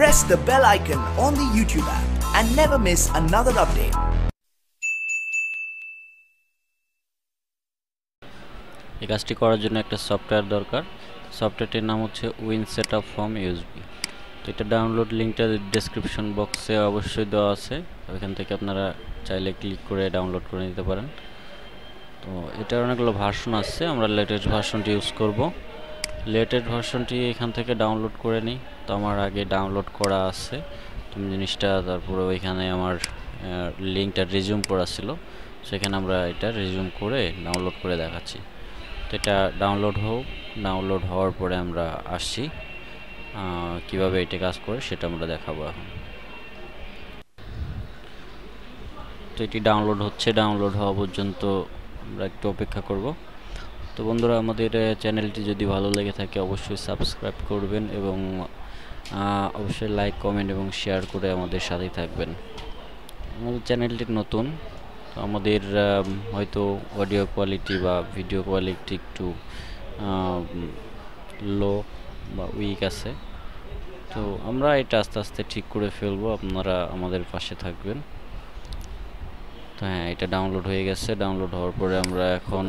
Press the bell icon on the YouTube app and never miss another update. এই কাজটি করার জন্য একটা সফটওয়্যার দরকার। সফটওয়্যারটির নাম হচ্ছে win set up from USB তো এটা ডাউনলোড লিঙ্কটা ডেসক্রিপশন বক্সে অবশ্যই দেওয়া আছে। ওইখান থেকে আপনারা চাইলে ক্লিক করে ডাউনলোড করে নিতে পারেন। তো এটার অনেকগুলো ভার্সন আছে। আমরা লেটেস্ট ভার্সনটি ইউজ করব। লেটেস্ট ভার্সনটি এখান থেকে ডাউনলোড করে নিই। তো আমার আগে ডাউনলোড করা আছে। তুমি জিনিসটা তারপরে ওইখানে আমার লিঙ্কটা রিজিউম করা ছিল। সেখানে আমরা এটা রিজিউম করে ডাউনলোড করে দেখাচ্ছি। তো এটা ডাউনলোড হোক ডাউনলোড হওয়ার পরে আমরা আসছি। কীভাবে এটা কাজ করে সেটা আমরা দেখাবো এখন। তো এটি ডাউনলোড হচ্ছে ডাউনলোড হওয়া পর্যন্ত আমরা একটু অপেক্ষা করব। তো বন্ধুরা, আমাদের চ্যানেলটি যদি ভালো লেগে থাকে, অবশ্যই সাবস্ক্রাইব করবেন এবং অবশ্যই লাইক, কমেন্ট এবং শেয়ার করে আমাদের সাথেই থাকবেন। আমাদের চ্যানেলটি নতুন, তো আমাদের হয়তো অডিও কোয়ালিটি বা ভিডিও কোয়ালিটি একটু লো বা উইক আছে। তো আমরা এটা আস্তে আস্তে ঠিক করে ফেলব, আপনারা আমাদের পাশে থাকবেন। তো হ্যাঁ এটা ডাউনলোড হয়ে গেছে। ডাউনলোড হওয়ার পরে আমরা এখন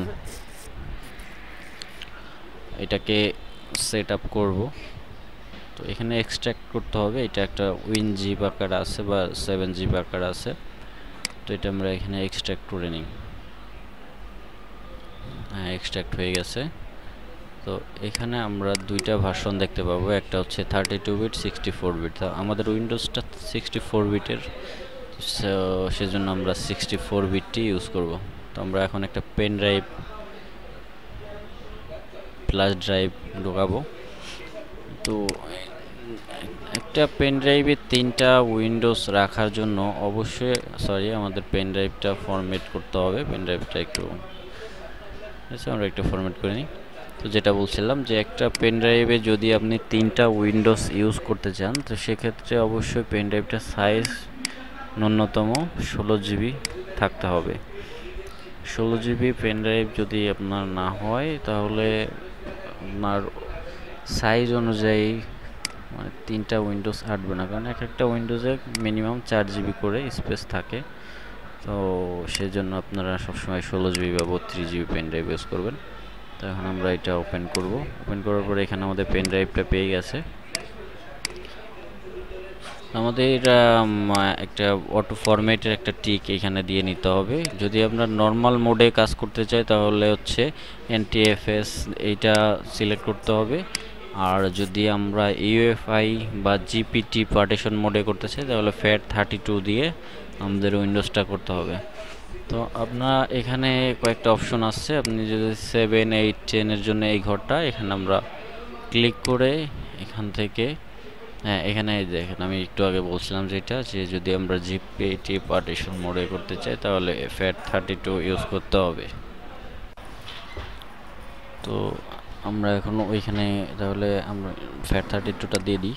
এটাকে সেট আপ করব। তো এখানে এক্সট্র্যাক্ট করতে হবে। এটা একটা উইন জিপ আকার আছে বা সেভেন জিপ আকার আছে। তো এটা আমরা এখানে এক্সট্র্যাক্ট করে নিই। হ্যাঁ এক্সট্র্যাক্ট হয়ে গেছে। তো এখানে আমরা দুইটা ভার্সন দেখতে পাবো। একটা হচ্ছে thirty two bit sixty four bit আমাদের উইন্ডোজটা সিক্সটি ফোর বিটের সেজন্য আমরা সিক্সটি ফোর বিটটি ইউজ করব। তো আমরা এখন একটা পেন ড্রাইভ প্লাস ড্রাইভ ঢোকাবো। তো, একটা পেন ড্রাইভে তিনটা উইন্ডোজ রাখার জন্য অবশ্যই সরি আমাদের পেন ড্রাইভটা ফরম্যাট করতে হবে। পেন ড্রাইভটা একটু আমরা একটু ফরম্যাট করে নিই। তো যেটা বলছিলাম যে, একটা পেন ড্রাইভে যদি আপনি তিনটা উইন্ডোজ ইউজ করতে চান, তো সেক্ষেত্রে অবশ্যই পেন ড্রাইভটা সাইজ ন্যূনতম ষোলো জিবি থাকতে হবে। ষোলো জিবি পেন ড্রাইভ যদি আপনার না হয়, তাহলে আপনার সাইজ অনুযায়ী মানে তিনটা উইন্ডোজ হাঁটবে না। কারণ এক একটা উইন্ডোজে মিনিমাম চার জিবি করে স্পেস থাকে। তো সেজন্য আপনারা সবসময় ষোলো জিবি বা বত্রিশ জিবি পেন ড্রাইভ ইউজ করবেন। তো এখন আমরা এটা ওপেন করব। ওপেন করার পরে এখানে আমাদের পেন ড্রাইভটা পেয়ে গেছে। আমাদের একটা অটো ফরম্যাটের একটা টিক এখানে দিয়ে নিতে হবে। যদি আমরা নর্মাল মোডে কাজ করতে চাই, তাহলে হচ্ছে এনটিএফএস এইটা সিলেক্ট করতে হবে। আর যদি আমরা ইউএফআই বা জিপিটি পার্টিশন মোডে করতে চাই, তাহলে ফ্যাট থার্টি টু দিয়ে আমাদের উইন্ডোজটা করতে হবে। তো আপনার এখানে কয়েকটা অপশন আসছে। আপনি যদি সেভেন এইট টেনের জন্য এই ঘরটা, এখানে আমরা ক্লিক করে এখান থেকে হ্যাঁ এখানে দেখেন, আমি একটু আগে বলছিলাম যেটা, যে যদি আমরা জিপিটি পার্টিশন মোডে করতে চাই, তাহলে ফ্যাট থার্টি টু ইউজ করতে হবে। তো আমরা এখন ওইখানে, তাহলে আমরা ফ্যাট থার্টি টুটা দিয়ে দিই।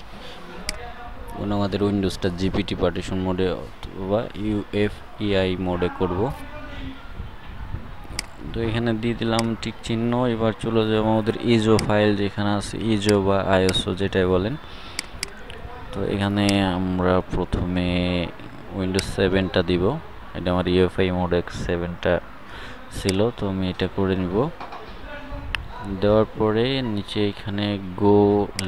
এবং আমাদের উইন্ডোজটা জিপিটি পার্টিশন মোডে অথবা ইউএফইআই মোডে করব। তো এখানে দিয়ে দিলাম ঠিক চিহ্ন, এবার চলে যাব আমাদের ইজো ফাইল যেখানে আছে ইজো বা আইএসও যেটাই বলেন। তো এখানে আমরা প্রথমে উইন্ডোজ সেভেনটা দিব। এটা আমার ইউএফআই মোড এক্স সেভেনটা ছিল, তো আমি এটা করে নিব। দেওয়ার পরে নিচে এখানে গো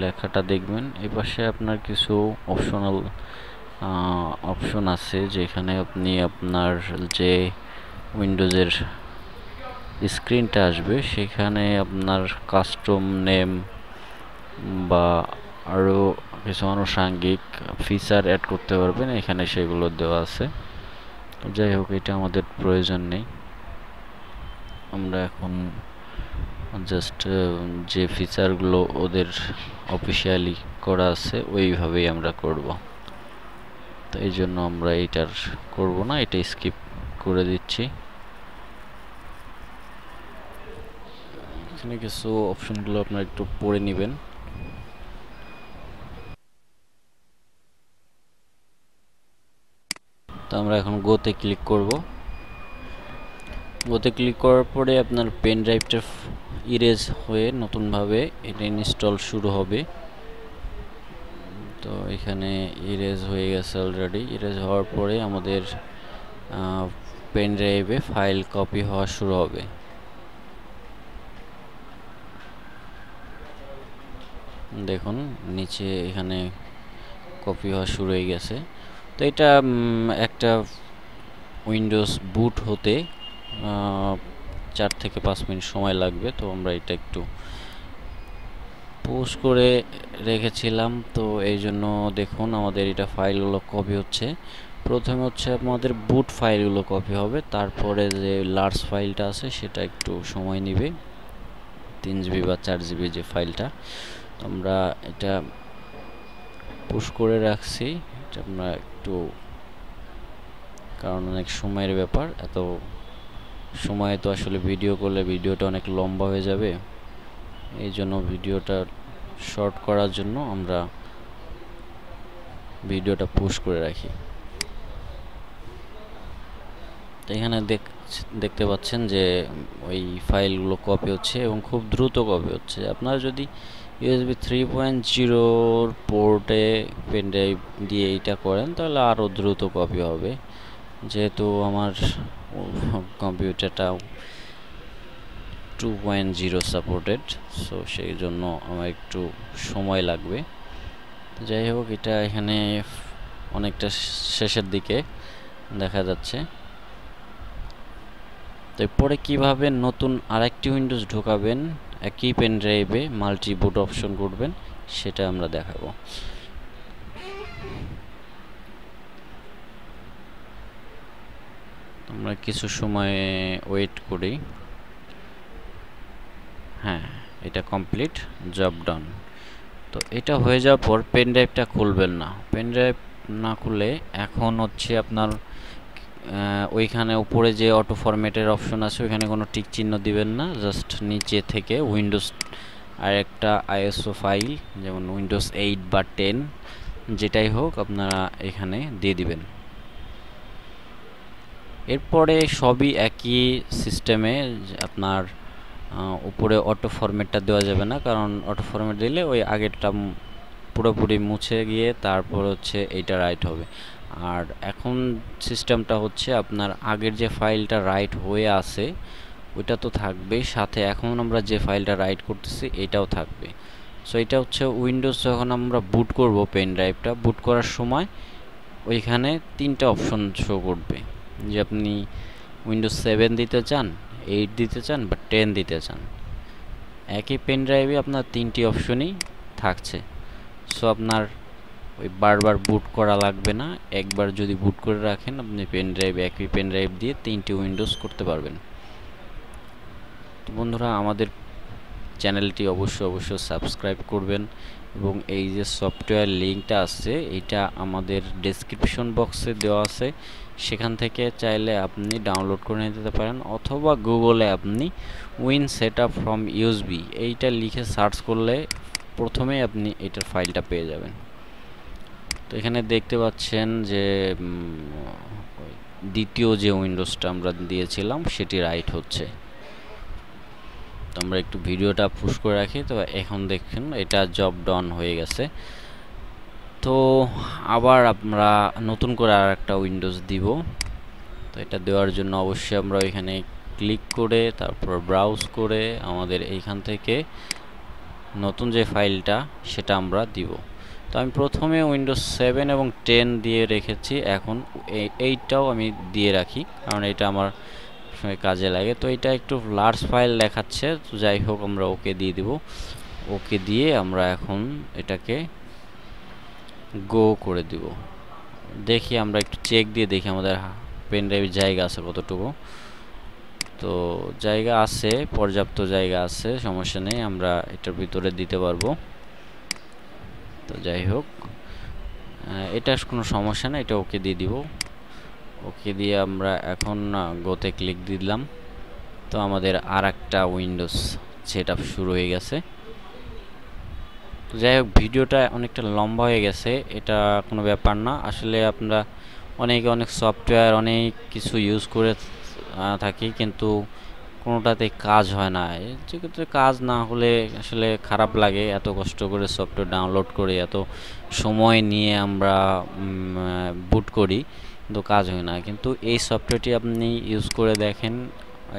লেখাটা দেখবেন। এই পাশে আপনার কিছু অপশনাল অপশন আছে, যেখানে আপনি আপনার যে উইন্ডোজের স্ক্রিনটা আসবে, সেখানে আপনার কাস্টম নেম বা আরও কিছু আনুষাঙ্গিক ফিচার অ্যাড করতে পারবেন, এখানে সেগুলো দেওয়া আছে। যাই হোক, এটা আমাদের প্রয়োজন নেই। আমরা এখন জাস্ট যে ফিচারগুলো ওদের অফিসিয়ালি করা আছে, ওইভাবেই আমরা করব। তো এই জন্য আমরা এইটার করব না, এটা স্কিপ করে দিচ্ছি। এখানে কিছু অপশনগুলো আপনারা একটু পড়ে নেবেন। তো আমরা এখন গোতে ক্লিক করব। গোতে ক্লিক করার পরে আপনার পেন ড্রাইভটা ইরেজ হয়ে নতুনভাবে এটা ইনস্টল শুরু হবে। তো এখানে ইরেজ হয়ে গেছে অলরেডি ইরেজ হওয়ার পরে আমাদের পেন ড্রাইভে ফাইল কপি হওয়া শুরু হবে। দেখুন, নিচে এখানে কপি হওয়া শুরু হয়ে গেছে। তো এটা একটা উইন্ডোজ বুট হতে চার থেকে পাঁচ মিনিট সময় লাগবে। তো আমরা এটা একটু পোস্ট করে রেখেছিলাম। তো এই জন্য দেখুন আমাদের এটা ফাইলগুলো কপি হচ্ছে। প্রথমে হচ্ছে আমাদের বুট ফাইলগুলো কপি হবে। তারপরে যে লার্জ ফাইলটা আছে, সেটা একটু সময় নিবে। তিন জিবি বা চার জিবি যে ফাইলটা আমরা এটা পুশ করে রাখছি। এটা আমরা একটু কারণ অনেক সময়ের ব্যাপার, এত সময় তো আসলে ভিডিও করলে ভিডিওটা অনেক লম্বা হয়ে যাবে। এই জন্য ভিডিওটা শর্ট করার জন্য আমরা ভিডিওটা পোস্ট করে রাখি। এখানে দেখতে পাচ্ছেন যে ওই ফাইলগুলো কপি হচ্ছে এবং খুব দ্রুত কপি হচ্ছে। আপনারা যদি ইউএসবি থ্রি পয়েন্ট জিরোর পোর্টে পেনড্রাইভ দিয়ে এইটা করেন, তাহলে আরও দ্রুত কপি হবে। যেহেতু আমার কম্পিউটারটা two point zero supported so সেই জন্য আমার একটু সময় লাগবে। যাই হোক, এটা এখানে অনেকটা শেষের দিকে দেখা যাচ্ছে। তো এরপরে কীভাবে নতুন আরেকটি উইন্ডোজ ঢোকাবেন, একই পেন ড্রাইভে মাল্টি বুট অপশন করবেন, সেটা আমরা দেখাবো। আমরা কিছু সময় ওয়েট করি। হ্যাঁ এটা কমপ্লিট জব ডান তো এটা হয়ে যাওয়ার পর পেন ড্রাইভটা খুলবেন না। পেন ড্রাইভ না খুলে এখন হচ্ছে আপনার ওইখানে উপরে যে অটো ফরম্যাটের অপশন আছে, ওইখানে কোনো টিক চিহ্ন দিবেন না জাস্ট নিচে থেকে উইন্ডোজ আর একটা আইএসও ফাইল যেমন উইন্ডোজ এইট বা টেন যেটাই হোক আপনারা এখানে দিয়ে দিবেন। এরপরে সবই একই সিস্টেমে আপনার উপরে অটো ফরম্যাটটা দেওয়া যাবে না, কারণ অটো ফরম্যাট দিলে ওই আগেরটা পুরোপুরি মুছে গিয়ে তারপর হচ্ছে এইটা রাইট হবে। আর এখন সিস্টেমটা হচ্ছে আপনার আগের যে ফাইলটা রাইট হয়ে আছে, ওইটা তো থাকবে। সাথে এখন আমরা যে ফাইলটা রাইট করতেছি, এটাও থাকবে। সো এটা হচ্ছে উইন্ডোজ যখন আমরা বুট করব পেন ড্রাইভটা বুট করার সময় ওইখানে তিনটা অপশন শো করবে। যে আপনি উইন্ডোজ সেভেন দিতে চান এইট দিতে চান, বা টেন দিতে চান। একই পেন ড্রাইভে আপনার তিনটি অপশনই থাকছে। সো আপনার ওই বারবার বুট করা লাগবে না। একবার যদি বুট করে রাখেন, আপনি পেন ড্রাইভ একই পেন ড্রাইভ দিয়ে তিনটি উইন্ডোজ করতে পারবেন। তো বন্ধুরা, আমাদের চ্যানেলটি অবশ্যই অবশ্যই সাবস্ক্রাইব করবেন এবং এই যে সফটওয়্যার লিঙ্কটা আছে, এটা আমাদের ডেসক্রিপশন বক্সে দেওয়া আছে। সেখান থেকে চাইলে আপনি ডাউনলোড করে নিতে পারেন অথবা গুগলে আপনি win set up from USB এইটা লিখে সার্চ করলে প্রথমে আপনি এটার ফাইলটা পেয়ে যাবেন। তো এখানে দেখতে পাচ্ছেন যে দ্বিতীয় যে উইন্ডোজটা আমরা দিয়েছিলাম, সেটি রাইট হচ্ছে। তো আমরা একটু ভিডিওটা পুশ করে রাখি। তো এখন দেখুন, এটা জব ডন হয়ে গেছে। তো আবার আমরা নতুন করে আর একটা উইন্ডোজ দিব। তো এটা দেওয়ার জন্য অবশ্যই আমরা এখানে ক্লিক করে, তারপর ব্রাউজ করে আমাদের এইখান থেকে নতুন যে ফাইলটা, সেটা আমরা দিব। তো আমি প্রথমে উইন্ডোজ সেভেন এবং টেন দিয়ে রেখেছি। এখন এইটাও আমি দিয়ে রাখি, কারণ এটা আমার কাজে লাগে। তো এটা একটু লার্জ ফাইল দেখাচ্ছে, তো যাই হোক আমরা ওকে দিয়ে দিব। ওকে দিয়ে আমরা এখন এটাকে গো করে দিব। দেখি আমরা একটু চেক দিয়ে দেখি আমাদের পেন ড্রাইভের জায়গা আছে কতটুকু। তো জায়গা আছে, পর্যাপ্ত জায়গা আছে, সমস্যা নেই, আমরা এটার ভিতরে দিতে পারব। তো যাই হোক এটা কোনো সমস্যা না, এটা ওকে দিয়ে দিব। ওকে দিয়ে আমরা এখন গোতে ক্লিক দিলাম। তো আমাদের আর একটা উইন্ডোজ সেট শুরু হয়ে গেছে। তো যাই হোক, ভিডিওটা অনেকটা লম্বা হয়ে গেছে, এটা কোনো ব্যাপার না। আসলে আমরা অনেকে অনেক সফটওয়্যার অনেক কিছু ইউজ করে থাকি, কিন্তু কোনোটাতে কাজ হয় না। যেক্ষেত্রে কাজ না হলে আসলে খারাপ লাগে। এত কষ্ট করে সফটওয়্যার ডাউনলোড করে, এত সময় নিয়ে আমরা বুট করি, কিন্তু কাজ হয় না। কিন্তু এই সফটওয়্যারটি আপনি ইউজ করে দেখেন,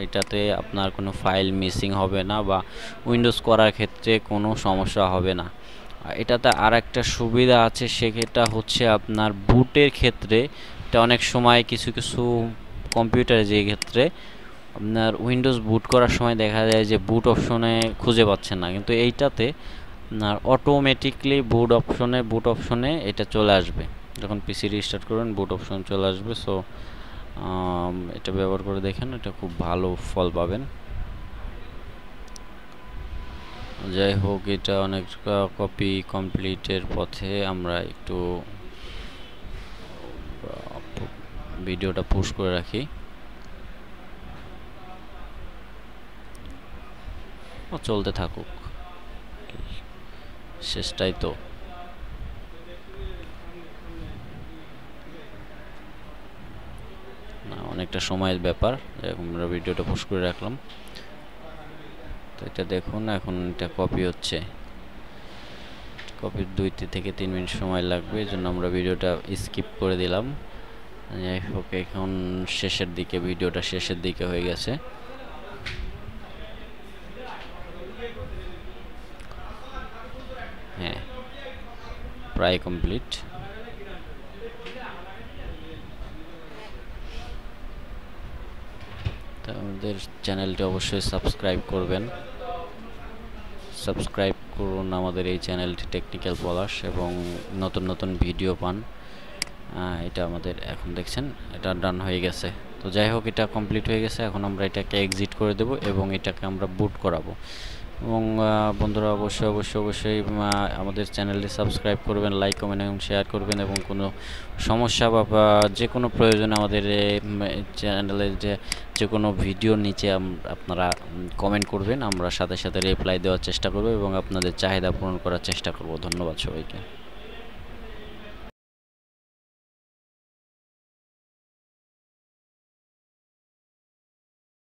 এটাতে আপনার কোনো ফাইল মিসিং হবে না বা উইন্ডোজ করার ক্ষেত্রে কোনো সমস্যা হবে না। এটাতে আর একটা সুবিধা আছে, সেটা হচ্ছে আপনার বুটের ক্ষেত্রে, এটা অনেক সময় কিছু কিছু কম্পিউটারে যে ক্ষেত্রে আপনার উইন্ডোজ বুট করার সময় দেখা যায় যে বুট অপশনে খুঁজে পাচ্ছেন না। কিন্তু এইটাতে আপনার অটোমেটিকলি বুট অপশনে বুট অপশনে এটা চলে আসবে। যখন পিসি রিস্টার্ট করবেন বুট অপশন চলে আসবে। সো এটা ব্যবহার করে দেখেন, এটা খুব ভালো ফল পাবেন। যাই হোক, এটা অনেক কপি কমপ্লিটের পথে আমরা একটু ভিডিওটা পোস্ট করে রাখি। চলতে থাকুক। শেষটাই তো। না, অনেকটা সময়ের ব্যাপার আমরা ভিডিওটা পোস্ট করে রাখলাম। তো এটা দেখুন, এখন এটা কপি হচ্ছে। কপির দুই থেকে তিন মিনিট সময় লাগবে, এই জন্য আমরা ভিডিওটা স্কিপ করে দিলাম। যাই হোক, এখন শেষের দিকে, ভিডিওটা শেষের দিকে হয়ে গেছে হ্যাঁ প্রায় কমপ্লিট তো আমাদের চ্যানেলটি অবশ্যই সাবস্ক্রাইব করবেন। সাবস্ক্রাইব করুন আমাদের এই চ্যানেলটি টেকনিক্যাল পলাশ এবং নতুন নতুন ভিডিও পান। এটা আমাদের এখন দেখছেন, এটা ডান হয়ে গেছে। তো যাই হোক, এটা কমপ্লিট হয়ে গেছে। এখন আমরা এটাকে এক্সিট করে দেব এবং এটাকে আমরা বুট করাবো। এবং বন্ধুরা অবশ্যই অবশ্যই অবশ্যই আমাদের চ্যানেলটি সাবস্ক্রাইব করবেন, লাইক, কমেন্ট এবং শেয়ার করবেন এবং কোনো সমস্যা বা যে কোনো প্রয়োজনে আমাদের চ্যানেলের যে যে কোনো ভিডিওর নিচে আপনারা কমেন্ট করবেন, আমরা সাথে সাথে রিপ্লাই দেওয়ার চেষ্টা করব এবং আপনাদের চাহিদা পূরণ করার চেষ্টা করব। ধন্যবাদ সবাইকে।